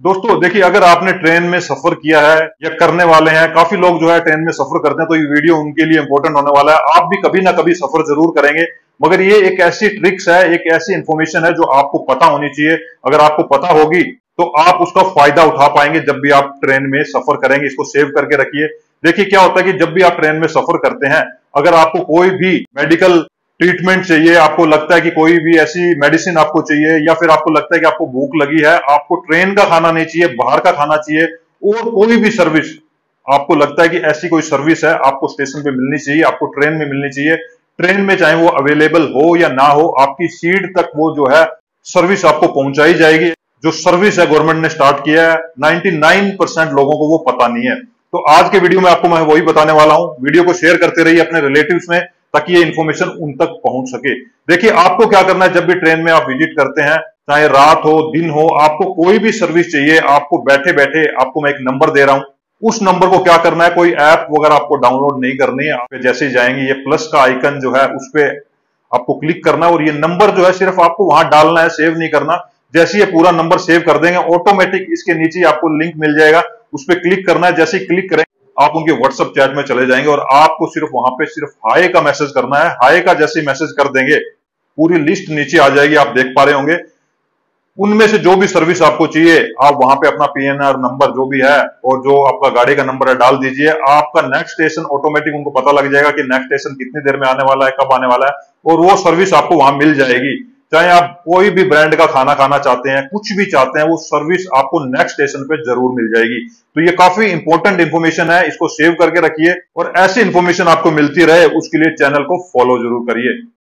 दोस्तों, देखिए, अगर आपने ट्रेन में सफ़र किया है या करने वाले हैं, काफ़ी लोग जो है ट्रेन में सफ़र करते हैं तो ये वीडियो उनके लिए इंपॉर्टेंट होने वाला है। आप भी कभी ना कभी सफ़र ज़रूर करेंगे, मगर ये एक ऐसी ट्रिक्स है, एक ऐसी इंफॉर्मेशन है जो आपको पता होनी चाहिए। अगर आपको पता होगी तो आप उसका फ़ायदा उठा पाएँगे जब भी आप ट्रेन में सफ़र करेंगे, इसको सेव करके रखिए। देखिए, क्या होता है कि जब भी आप ट्रेन में सफ़र करते हैं, अगर आपको कोई भी मेडिकल ट्रीटमेंट चाहिए, आपको लगता है कि कोई भी ऐसी मेडिसिन आपको चाहिए, या फिर आपको लगता है कि आपको भूख लगी है, आपको ट्रेन का खाना नहीं चाहिए, बाहर का खाना चाहिए, और कोई भी सर्विस, आपको लगता है कि ऐसी कोई सर्विस है, आपको स्टेशन पे मिलनी चाहिए, आपको ट्रेन में मिलनी चाहिए, ट्रेन में चाहे वो अवेलेबल हो या ना हो, आपकी सीट तक वो जो है, सर्विस आपको पहुंचाई जाएगी। जो सर्विस है, गवर्नमेंट ने स्टार्ट किया है 99 परसेंट लोगों को वो पता नहीं है। तो आज के वीडियो में आपको मैं वही बताने वाला हूँ। वीडियो को शेयर करते रहिए अपने रिलेटिव्स में। ताकि ये इन्फॉर्मेशन उन तक पहुँच सके। देखिए, आपको क्या करना है? जब भी ट्रेन में आप विज़िट करते हैं, चाहे रात हो, दिन हो, आपको कोई भी सर्विस चाहिए, आपको बैठे बैठे आपको मैं एक नंबर दे रहा हूँ। उस नंबर को क्या करना है? कोई ऐप वगैरह आपको डाउनलोड नहीं करनी है आप जैसे ही जाएँगे, ये प्लस का आइकन जो है, उस पर आपको क्लिक करना है और ये नंबर जो है, सिर्फ़ आपको वहाँ डालना है सेव नहीं करना। जैसे ये पूरा नंबर सेव कर देंगे ऑटोमेटिक इसके नीचे आपको लिंक मिल जाएगा, उस पर क्लिक करना है। जैसे ही क्लिक करें आप उनके व्हाट्सएप चैट में चले जाएँगे और आपको सिर्फ़ वहाँ पे सिर्फ़ हाई का मैसेज करना है। हाई का जैसे मैसेज कर देंगे, पूरी लिस्ट नीचे आ जाएगी, आप देख पा रहे होंगे। उनमें से जो भी सर्विस आपको चाहिए, आप वहाँ पे अपना पीएनआर नंबर जो भी है और जो आपका गाड़ी का नंबर है, डाल दीजिए। आपका नेक्स्ट स्टेशन ऑटोमेटिक उनको पता लग जाएगा कि नेक्स्ट स्टेशन कितनी देर में आने वाला है, कब आने वाला है और वो सर्विस आपको वहाँ मिल जाएगी। चाहे आप कोई भी ब्रांड का खाना खाना चाहते हैं, कुछ भी चाहते हैं, वो सर्विस आपको नेक्स्ट स्टेशन पे ज़रूर मिल जाएगी। तो ये काफ़ी इंपॉर्टेंट इंफॉर्मेशन है, इसको सेव करके रखिए और ऐसी इंफॉर्मेशन आपको मिलती रहे, उसके लिए चैनल को फॉलो ज़रूर करिए।